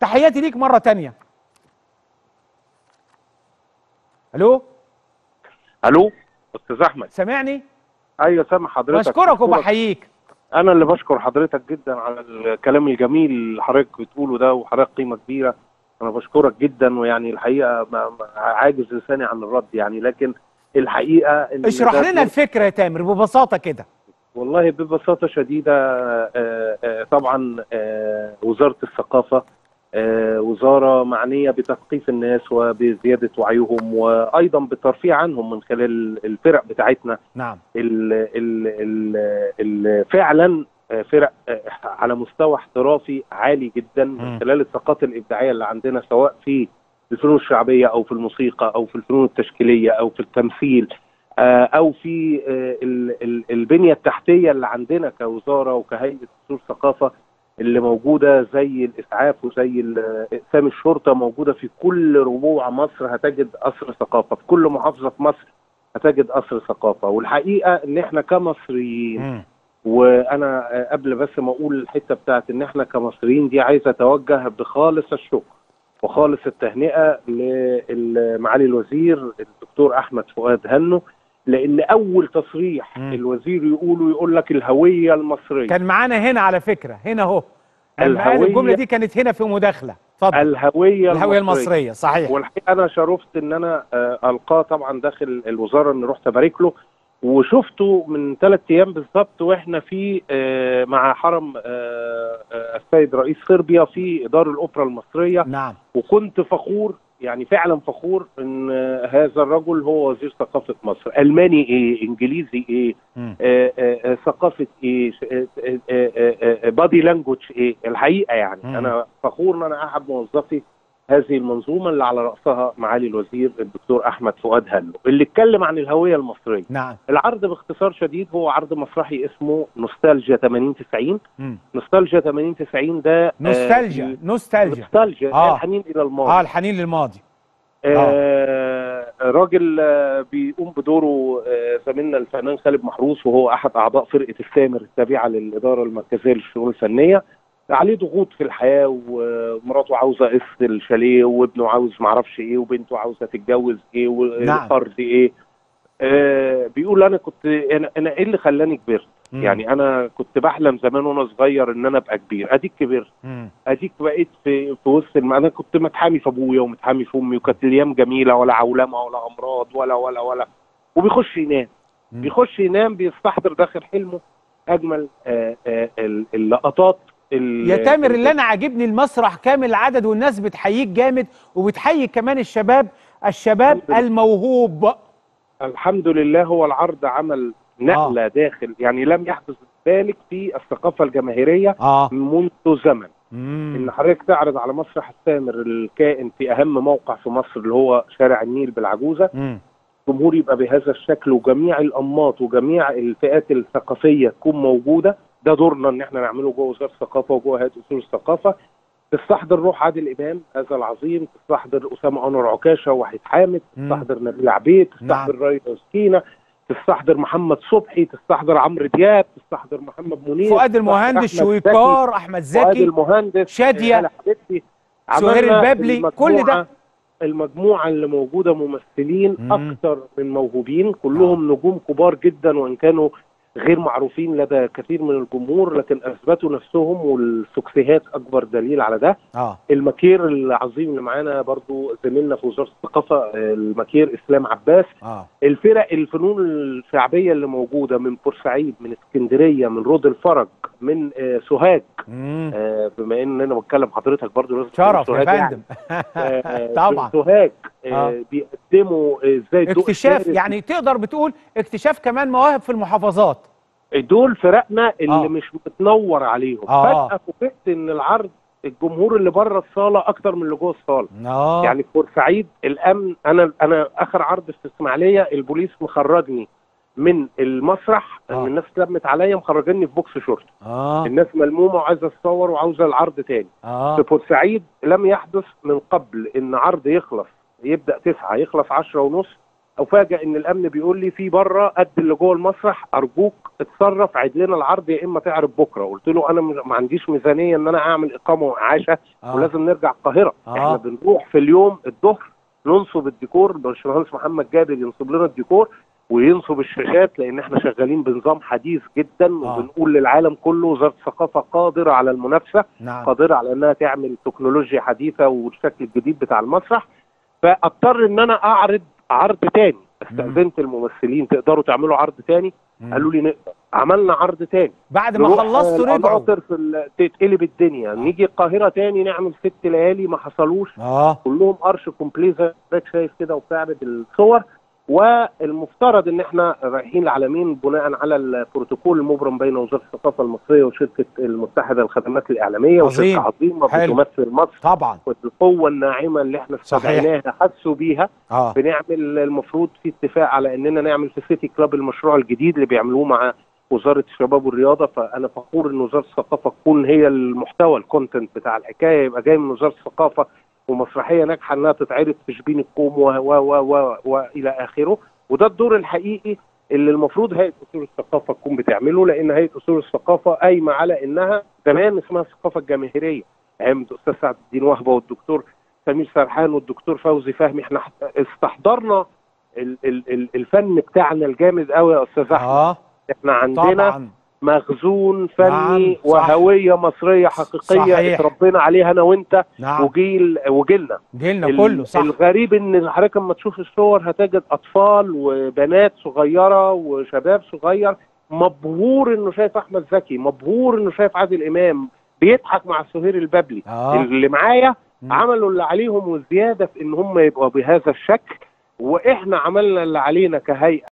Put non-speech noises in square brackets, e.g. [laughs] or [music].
تحياتي ليك مرة تانية. ألو؟ ألو أستاذ أحمد. سامعني؟ أيوه سامع حضرتك. بشكرك وبحييك. أنا اللي بشكر حضرتك جدا على الكلام الجميل اللي حضرتك بتقوله ده وحضرتك قيمة كبيرة. أنا بشكرك جدا ويعني الحقيقة عاجز لساني عن الرد يعني لكن الحقيقة إن اشرح لنا الفكرة يا تامر ببساطة كده. والله ببساطة شديدة آه، آه، طبعا آه، وزارة الثقافة وزارة معنية بتثقيف الناس وبزيادة وعيهم وأيضا بالترفيه عنهم من خلال الفرق بتاعتنا. نعم. ال ال ال ال فعلا فرق على مستوى احترافي عالي جدا. من خلال الطاقات الإبداعية اللي عندنا سواء في الفنون الشعبية أو في الموسيقى أو في الفنون التشكيلية أو في التمثيل آه، أو في آه، ال- ال- البنية التحتية اللي عندنا كوزارة وكهيئة اصول ثقافة. اللي موجودة زي الإسعاف وزي إقسام الشرطة موجودة في كل ربوع مصر هتجد قصر ثقافة في كل محافظة في مصر هتجد قصر ثقافة والحقيقة إن إحنا كمصريين. وأنا قبل بس ما أقول الحتة بتاعت إن إحنا كمصريين دي عايز أتوجه بخالص الشكر وخالص التهنئة لمعالي الوزير الدكتور أحمد فؤاد هنو لأن أول تصريح مم. الوزير يقوله يقول لك الهوية المصرية. كان معانا هنا على فكرة هنا أهو. لما قال الهوية- الجملة دي كانت هنا في مداخلة. اتفضل. الهوية الهوية المصرية. صحيح. والحقيقة أنا شرفت إن أنا آه، ألقاه طبعا داخل الوزارة ان رحت أبارك له وشفته من ثلاث أيام بالظبط وإحنا في آه، مع حرم آه، السيد رئيس صربيا في دار الأوبرا المصرية. نعم. وكنت فخور يعني فعلا فخور إن هذا الرجل هو وزير ثقافة مصر. ألماني إيه؟ إنجليزي إيه. آه، آه، آه، ثقافة إيه؟ بادي لانجوج إيه؟ الحقيقة يعني. مم. أنا فخور إن أنا أحد موظفي هذه المنظومة اللي على رأسها معالي الوزير الدكتور أحمد فؤاد هلو اللي اتكلم عن الهوية المصرية. نعم. العرض باختصار شديد هو عرض مسرحي اسمه نوستالجيا 80 90 مم. نوستالجيا 80 90 ده آه، نوستالجيا نوستالجيا. نوستالجيا آه. آه. الحنين إلى الماضي. آه الحنين للماضي. آه راجل آه بيقوم بدوره آه زميلنا الفنان خالد محروس وهو أحد أعضاء فرقة السامر التابعة للإدارة المركزية للشؤون الفنية. عليه ضغوط في الحياة ومراته عاوزة قسط الشاليه وابنه عاوز معرفش إيه وبنته عاوزة تتجوز إيه نعم. والقرض إيه آه بيقول أنا كنت أنا, أنا إيه اللي خلاني كبرت مم. يعني أنا كنت بحلم زمان وأنا صغير إن أنا أبقى كبير أديك كبرت. أديك بقيت في في وسط الم... أنا كنت متحامي في أبويا ومتحامي في أمي وكانت الأيام جميلة ولا عولمة ولا أمراض ولا ولا ولا وبيخش ينام مم. بيخش ينام بيستحضر داخل حلمه أجمل آه آه ال- اللقطات ال- يا تامر اللي أنا عاجبني المسرح كامل العدد والناس بتحييك جامد وبتحيي كمان الشباب الشباب. الموهوب الحمد لله هو العرض عمل نقلة آه. داخل يعني لم يحدث ذلك في الثقافة الجماهيرية آه منذ زمن مم. إن حضرتك تعرض على مسرح السامر الكائن في أهم موقع في مصر اللي هو شارع النيل بالعجوزة مم. الجمهور يبقى بهذا الشكل وجميع الأنماط وجميع الفئات الثقافية تكون موجودة ده دورنا إن إحنا نعمله جوه وزارة الثقافة وجوه هيئة اصول الثقافة. تستحضر روح عادل إمام هذا العظيم. تستحضر أسامة أنور عكاشة وحيد حامد. تستحضر نبيل عبيد. تستحضر رايد وسكينه تستحضر محمد صبحي. تستحضر عمرو دياب. تستحضر محمد منير. فؤاد المهندس شويكار أحمد فؤاد زكي المهندس شادية، هلا حبيبتي. سهير البابلي، كل ده. المجموعة- المجموعة اللي موجودة ممثلين مم. أكثر من موهوبين. كلهم نجوم كبار جدا وإن كانوا غير معروفين لدى كثير من الجمهور لكن أثبتوا نفسهم والسكسيهات أكبر دليل على ده آه المكير العظيم اللي معانا برضو زميلنا في وزارة الثقافة المكير إسلام عباس آه الفرق الفنون الشعبية اللي موجودة من بورسعيد من اسكندرية من رود الفرج من آه، سوهاج. آه، بما إن أنا بتكلم حضرتك برضو لازم شرف يا سوهاج يعني. فندم [laughs] آه، طبعا سوهاج آه. آه، بيقدموا آه، إزاي اكتشاف. يعني تقدر بتقول اكتشاف كمان مواهب في المحافظات دول فرقنا اللي آه. مش متنور عليهم. آه. فجأة فوجئت إن العرض الجمهور اللي بره الصالة أكتر من اللي جوه الصالة. آه. يعني في بورسعيد الأمن أنا أنا آخر عرض في إسماعيلية البوليس مخرجني من المسرح آه. إن الناس اتلمت عليا مخرجني في بوكس شرطه آه. الناس ملمومة وعايزة تصور وعاوزة العرض تاني. آه. في بورسعيد لم يحدث من قبل إن عرض يخلص يبدأ تسعة يخلص عشرة ونص أفاجئ إن الأمن بيقول لي في بره قد اللي جوه المسرح أرجوك اتصرف عيد لنا العرض يا إما تعرض بكرة قلت له أنا ما عنديش ميزانية إن أنا أعمل إقامة واعاشه آه. ولازم نرجع القاهرة آه. إحنا بنروح في اليوم الظهر ننصب الديكور الباشمهندس محمد جابر ينصب لنا الديكور وينصب الشاشات لأن إحنا شغالين بنظام حديث جدا آه. وبنقول للعالم كله وزارة الثقافة قادرة على المنافسة نعم قادرة على إنها تعمل تكنولوجيا حديثة والشكل الجديد بتاع المسرح فاضطر إن أنا أعرض عرض تاني. استأذنت الممثلين تقدروا تعملوا عرض تاني؟ مم. قالوا لي نقدر. عملنا عرض تاني. بعد ما خلصتوا رجعوا القناطر في تتقلب الدنيا. نيجي القاهرة تاني نعمل ست ليالي ما حصلوش. آه. كلهم ارش complet زي شايف كده وبتعرض الصور. والمفترض إن إحنا رايحين العالمين بناء على البروتوكول المبرم بين وزارة الثقافة المصرية وشركة المتحدة للخدمات الإعلامية عظيم. وشركة عظيمة. بتمثل مصر طبعا والقوه الناعمة اللي إحنا. استدعيناها حسوا بيها آه بنعمل المفروض في اتفاق على إننا نعمل في سيتي كلاب المشروع الجديد اللي بيعملوه مع وزارة الشباب والرياضة فأنا فخور إن وزارة الثقافة تكون هي المحتوى ال content بتاع الحكاية يبقى جاي من وزارة الثقافة ومسرحية ناجحة إنها تتعرض في شبين الكوم و و و و وإلى آخره. وده الدور الحقيقي اللي المفروض هيئة أصول الثقافة تكون بتعمله لأن هيئة أصول الثقافة قايمة على إنها زمان اسمها الثقافة الجماهيرية. أيام الأستاذ سعد الدين وهبة والدكتور سمير سرحان والدكتور فوزي فهمي إحنا استحضرنا ال- ال- ال- الفن بتاعنا الجامد قوي يا أستاذ أحمد. آه. إحنا عندنا طبعا. مخزون فني نعم،. وهوية مصرية حقيقية صحيح. اتربينا عليها أنا وأنت نعم وجيل وجيلنا جيلنا ال- كله صح الغريب إن حضرتك لما تشوف الصور هتجد أطفال وبنات صغيرة وشباب صغير مبهور إنه شايف أحمد زكي مبهور إنه شايف عادل إمام بيضحك مع سهير البابلي آه اللي معايا. عملوا اللي عليهم وزيادة في إن هم يبقوا بهذا الشكل وإحنا عملنا اللي علينا كهيئة